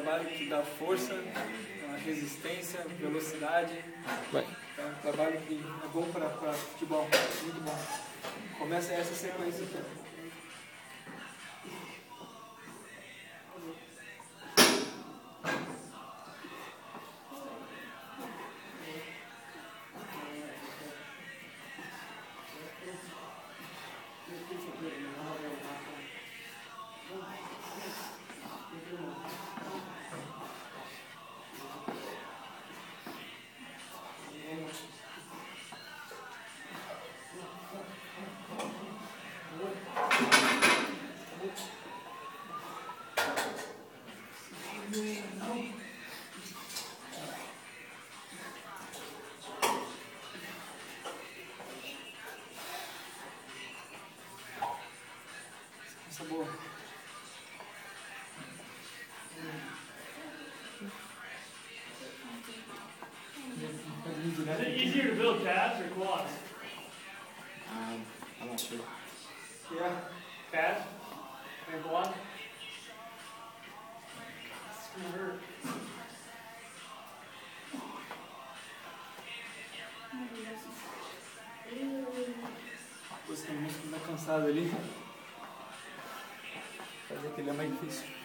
trabalho que dá força, resistência, velocidade. Vai. É um trabalho que é bom para futebol, muito bom. Começa essa sequência aqui. Essa boa. Is it easier to build calves or quads? Um, I'm not sure. Yeah. Calves and quad? Que o músculo está cansado ali, fazer aquele é mais difícil.